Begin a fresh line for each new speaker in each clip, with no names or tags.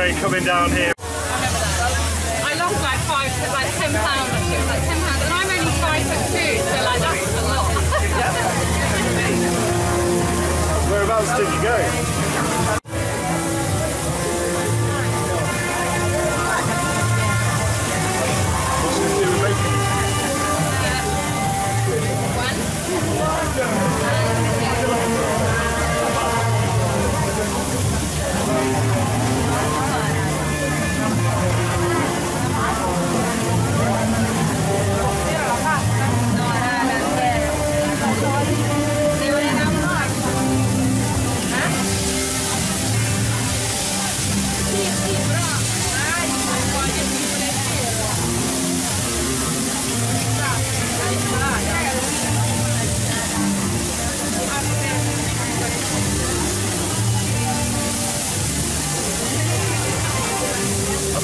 great coming down here.
I lost like five, like ten pounds. She was like ten pounds, and I'm only five foot two, so like that's a lot.
Whereabouts did you go?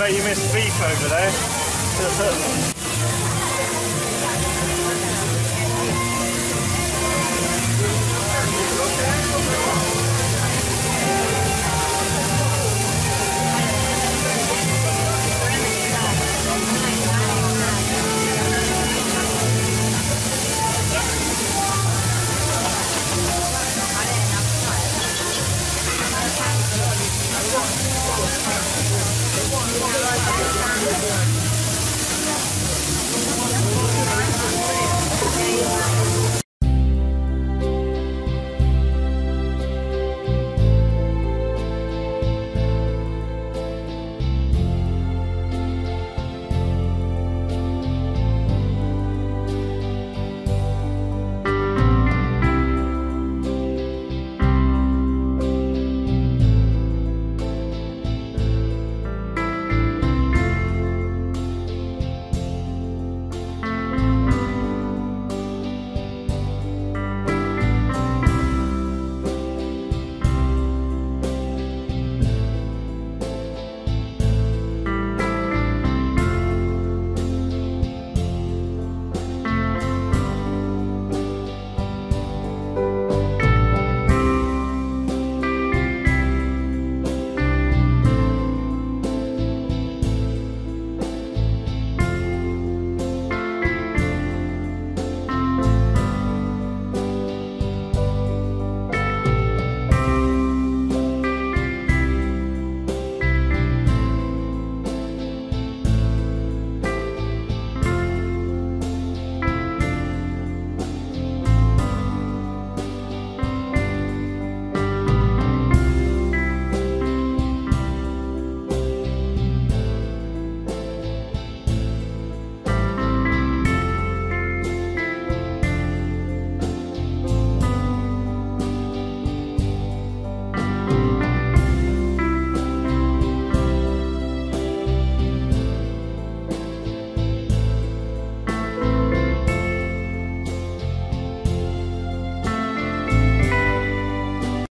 Bet you missed beef over there.